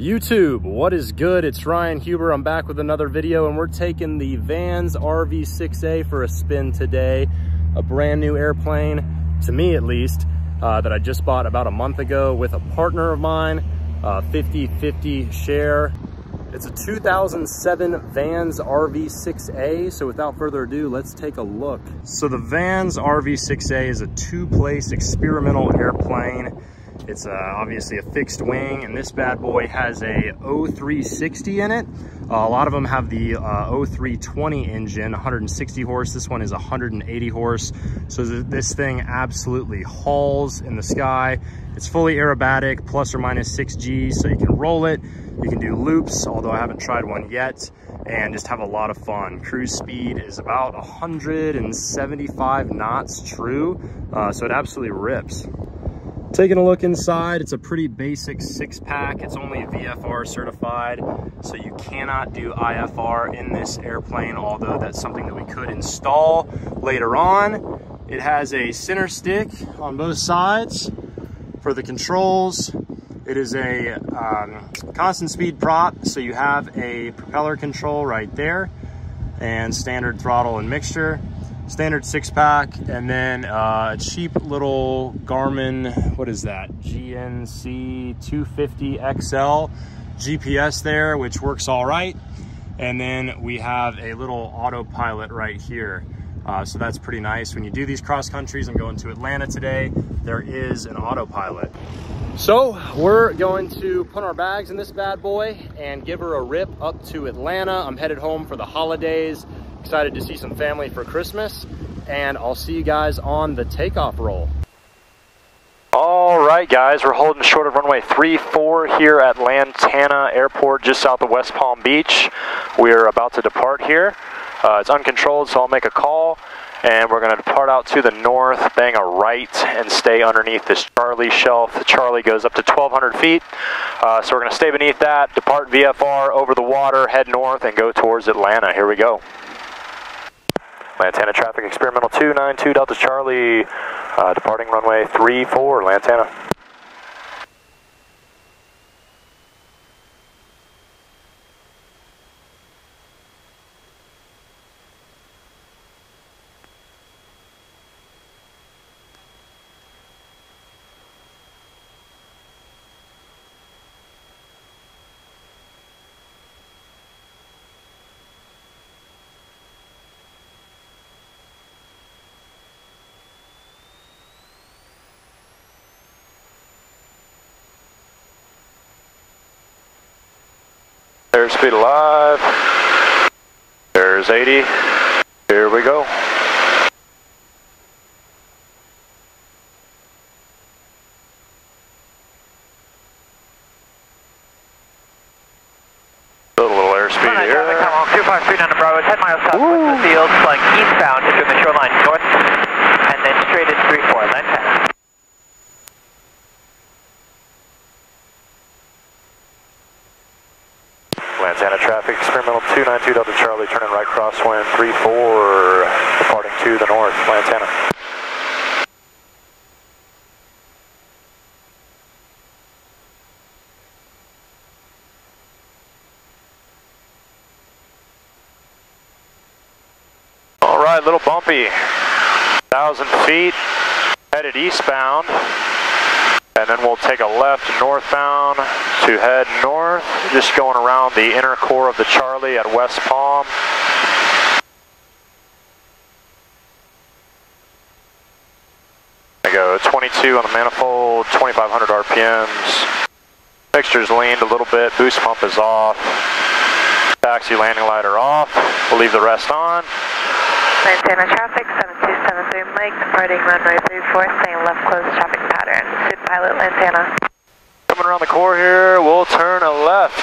YouTube, what is good? It's Ryan Huber. I'm back with another video and we're taking the Vans RV6A for a spin today. A brand new airplane, to me at least, uh, that I just bought about a month ago with a partner of mine, 50-50 uh, share. It's a 2007 Vans RV6A, so without further ado, let's take a look. So the Vans RV6A is a two-place experimental airplane it's uh, obviously a fixed wing and this bad boy has a O-360 in it. Uh, a lot of them have the uh, O-320 engine, 160 horse. This one is 180 horse. So th this thing absolutely hauls in the sky. It's fully aerobatic, plus or minus 6 G, so you can roll it. You can do loops, although I haven't tried one yet, and just have a lot of fun. Cruise speed is about 175 knots true, uh, so it absolutely rips. Taking a look inside, it's a pretty basic six pack. It's only VFR certified, so you cannot do IFR in this airplane, although that's something that we could install later on. It has a center stick on both sides for the controls. It is a um, constant speed prop, so you have a propeller control right there and standard throttle and mixture standard six pack and then uh, a cheap little Garmin what is that? GNC 250 XL GPS there which works all right. And then we have a little autopilot right here. Uh, so that's pretty nice. When you do these cross countries I'm going to Atlanta today there is an autopilot. So we're going to put our bags in this bad boy and give her a rip up to Atlanta. I'm headed home for the holidays Excited to see some family for Christmas and I'll see you guys on the takeoff roll. All right, guys, we're holding short of runway 34 here at Lantana Airport, just south of West Palm Beach. We're about to depart here. Uh, it's uncontrolled, so I'll make a call, and we're going to depart out to the north, bang a right, and stay underneath this Charlie shelf. The Charlie goes up to 1,200 feet, uh, so we're going to stay beneath that, depart VFR over the water, head north, and go towards Atlanta. Here we go. Lantana traffic experimental 292 Delta Charlie, uh, departing runway 34, Lantana. Airspeed alive. There's 80. Here we go. A little airspeed here. Come on, 253 down to Bravo, 10 miles south of the field, flying eastbound into the shoreline north, and then straight at 34, land 10. Lantana traffic, experimental 292 Delta Charlie, turning right crosswind 34, departing to the north, Lantana. All right, little bumpy, 1,000 feet, headed eastbound. And then we'll take a left northbound to head north, just going around the inner core of the Charlie at West Palm. I go 22 on the manifold, 2500 RPMs. Mixture's leaned a little bit, boost pump is off. Taxi landing light are off. We'll leave the rest on. Lantana traffic, 7273 Mike, departing runway 34, staying left close traffic pattern. Suit pilot Lantana. Coming around the core here, we'll turn a left.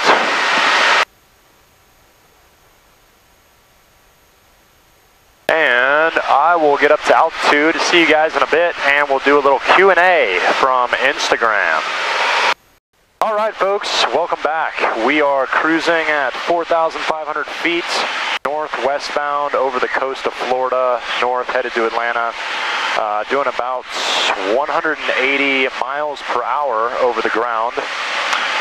And I will get up to altitude to see you guys in a bit, and we'll do a little Q&A from Instagram. All right, folks, welcome back. We are cruising at 4,500 feet northwestbound over the coast of Florida, north headed to Atlanta, uh, doing about 180 miles per hour over the ground.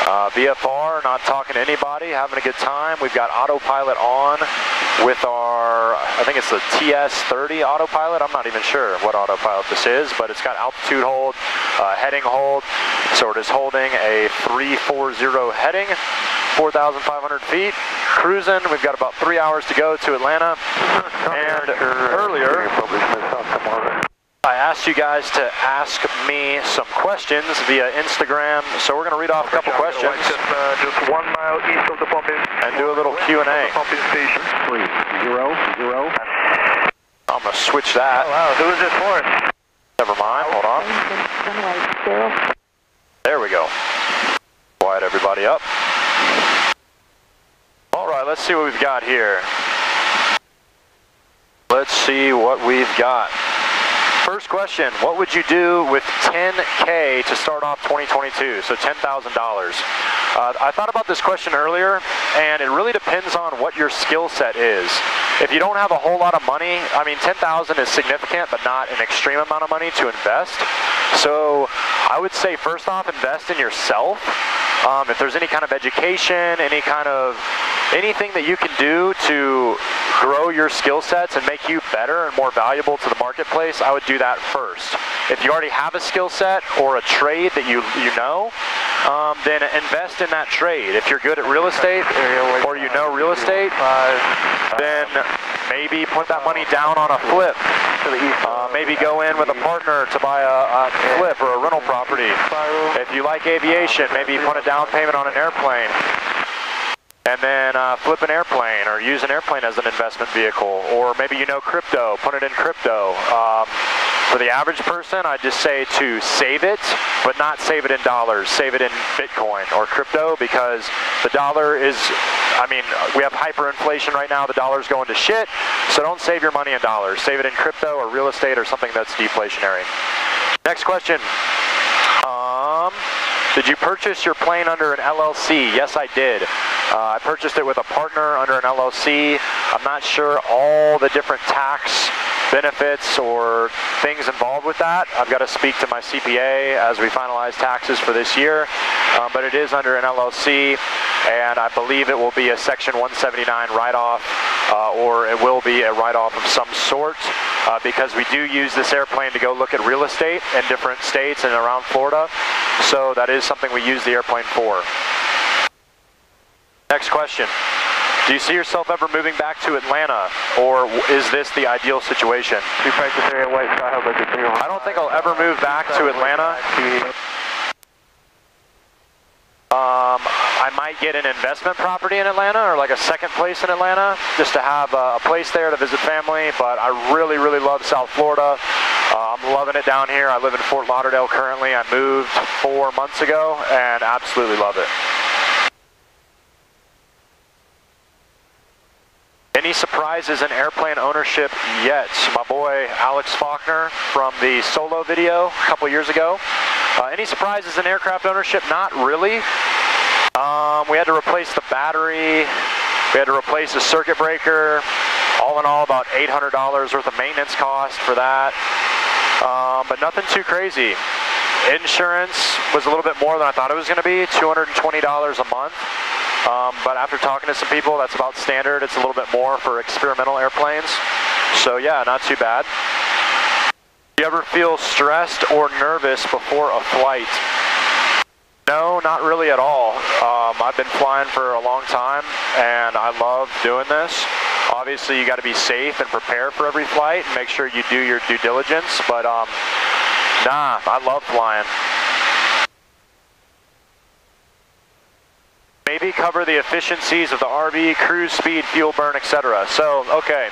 Uh, VFR, not talking to anybody, having a good time. We've got autopilot on with our, I think it's the TS30 autopilot. I'm not even sure what autopilot this is, but it's got altitude hold, uh, heading hold. So we're just holding a 340 heading, 4,500 feet. Cruising, we've got about three hours to go to Atlanta. And earlier, I asked you guys to ask me some questions via Instagram, so we're going to read off a couple questions Just, uh, just one mile east of the pumping. and do a little Q&A. Pumping station. Three, zero, zero. I'm going to switch that. Oh, wow, who is this for? Never mind, hold on. There we go. Quiet everybody up. All right, let's see what we've got here. Let's see what we've got. First question, what would you do with 10K to start off 2022? So $10,000. Uh, I thought about this question earlier, and it really depends on what your skill set is. If you don't have a whole lot of money, I mean, 10,000 is significant, but not an extreme amount of money to invest. So I would say first off, invest in yourself. Um, if there's any kind of education, any kind of anything that you can do to grow your skill sets and make you better and more valuable to the marketplace, I would do that first. If you already have a skill set or a trade that you you know, um, then invest in that trade. If you're good at real estate or you know real estate, then maybe put that money down on a flip. Uh, maybe go in with a partner to buy a, a flip or a rental property. If you like aviation, maybe put a down payment on an airplane and then uh, flip an airplane or use an airplane as an investment vehicle. Or maybe you know crypto, put it in crypto. Um, for the average person, I'd just say to save it, but not save it in dollars. Save it in Bitcoin or crypto because the dollar is, I mean, we have hyperinflation right now. The dollar's going to shit. So don't save your money in dollars. Save it in crypto or real estate or something that's deflationary. Next question. Um, did you purchase your plane under an LLC? Yes, I did. Uh, I purchased it with a partner under an LLC. I'm not sure all the different tax benefits or things involved with that. I've got to speak to my CPA as we finalize taxes for this year, um, but it is under an LLC, and I believe it will be a Section 179 write-off, uh, or it will be a write-off of some sort, uh, because we do use this airplane to go look at real estate in different states and around Florida, so that is something we use the airplane for. Next question. Do you see yourself ever moving back to Atlanta, or is this the ideal situation? I don't think I'll ever move back to Atlanta. Um, I might get an investment property in Atlanta or like a second place in Atlanta just to have a, place there to visit family. But I really, really love South Florida. Uh, I'm loving it down here. I live in Fort Lauderdale currently. I moved four months ago and absolutely love it. Any surprises in airplane ownership yet? My boy Alex Faulkner from the solo video a couple years ago. Uh, any surprises in aircraft ownership? Not really. Um, we had to replace the battery. We had to replace the circuit breaker. All in all, about $800 worth of maintenance cost for that. Um, but nothing too crazy. Insurance was a little bit more than I thought it was going to be, $220 a month. Um, but after talking to some people, that's about standard. It's a little bit more for experimental airplanes. So yeah, not too bad. Do you ever feel stressed or nervous before a flight? No, not really at all. Um, I've been flying for a long time and I love doing this. Obviously, you got to be safe and prepare for every flight and make sure you do your due diligence. But um, nah, I love flying. Cover the efficiencies of the RV, cruise speed, fuel burn, etc. So, okay,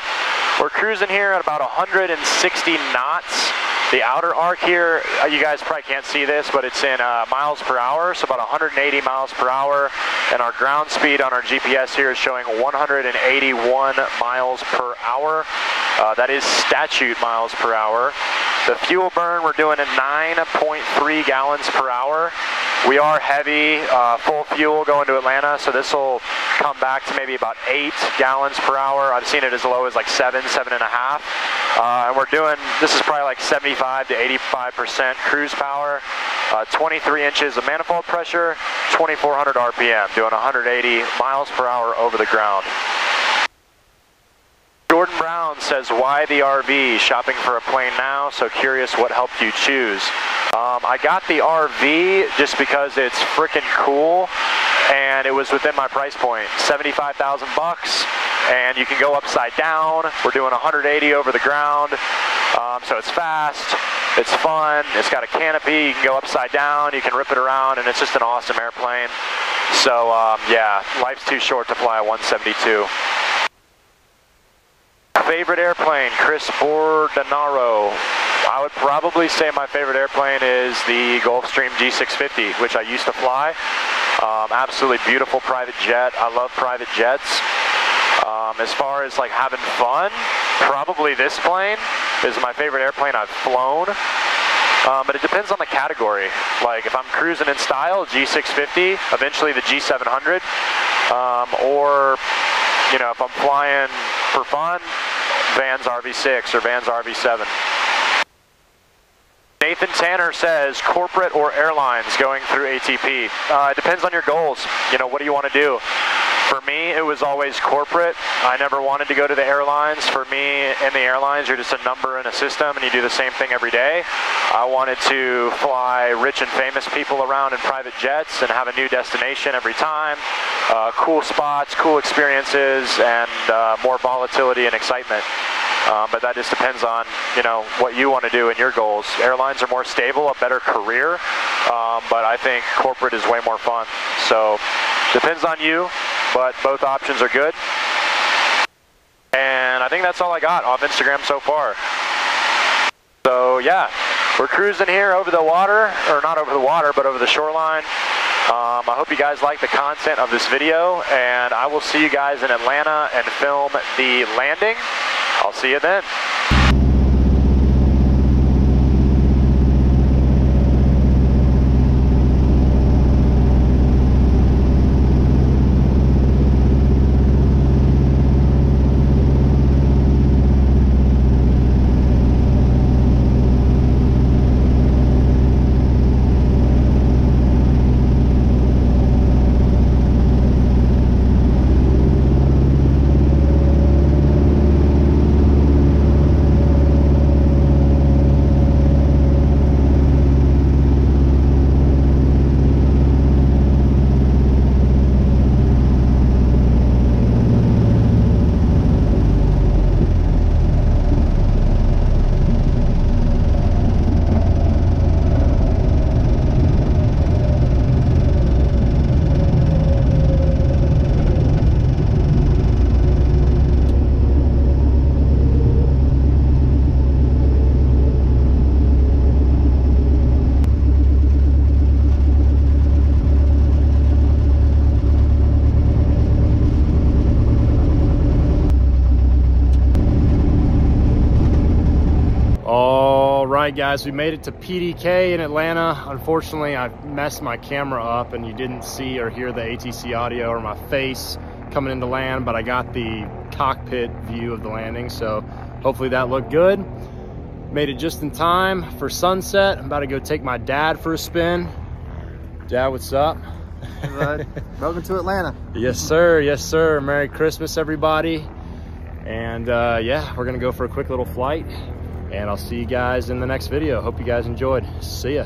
we're cruising here at about 160 knots. The outer arc here, uh, you guys probably can't see this, but it's in uh, miles per hour, so about 180 miles per hour. And our ground speed on our GPS here is showing 181 miles per hour. Uh, that is statute miles per hour. The fuel burn, we're doing at 9.3 gallons per hour. We are heavy, uh, full fuel going to Atlanta, so this will come back to maybe about eight gallons per hour. I've seen it as low as like seven, seven and a half. Uh, and we're doing, this is probably like 75 to 85% cruise power. uh, 23 inches of manifold pressure, 2400 RPM, doing 180 miles per hour over the ground. Jordan Brown says, why the RV? Shopping for a plane now, so curious what helped you choose. Um, I got the RV just because it's freaking cool and it was within my price point, 75,000 bucks and you can go upside down. We're doing 180 over the ground, um, so it's fast, it's fun, it's got a canopy, you can go upside down, you can rip it around, and it's just an awesome airplane. So um, yeah, life's too short to fly a 172. Favorite airplane, Chris Bordenaro. I would probably say my favorite airplane is the Gulfstream G650, which I used to fly. Um, absolutely beautiful private jet. I love private jets. Um, as far as like having fun, probably this plane is my favorite airplane I've flown. Um, but it depends on the category. Like if I'm cruising in style, G650, eventually the G700, um, or you know if I'm flying for fun, Vans RV6 or Vans RV7. Nathan Tanner says corporate or airlines going through ATP. Uh, it depends on your goals. You know, what do you want to do? For me, it was always corporate. I never wanted to go to the airlines. For me, in the airlines, you're just a number in a system and you do the same thing every day. I wanted to fly rich and famous people around in private jets and have a new destination every time. Uh, cool spots, cool experiences, and uh, more volatility and excitement. Um, but that just depends on you know what you want to do and your goals. Airlines are more stable, a better career, um, but I think corporate is way more fun. So depends on you, but both options are good. And I think that's all I got off Instagram so far. So yeah, we're cruising here over the water, or not over the water, but over the shoreline. Um, I hope you guys like the content of this video, and I will see you guys in Atlanta and film the landing. I'll see you then. All right, guys, we made it to PDK in Atlanta. Unfortunately, I messed my camera up and you didn't see or hear the ATC audio or my face coming into land, but I got the cockpit view of the landing, so hopefully that looked good. Made it just in time for sunset. I'm about to go take my dad for a spin. Dad, what's up? Hey, bud. Welcome to Atlanta. Yes, sir. Yes, sir. Merry Christmas, everybody. And uh, yeah, we're gonna go for a quick little flight and I'll see you guys in the next video. Hope you guys enjoyed. See ya.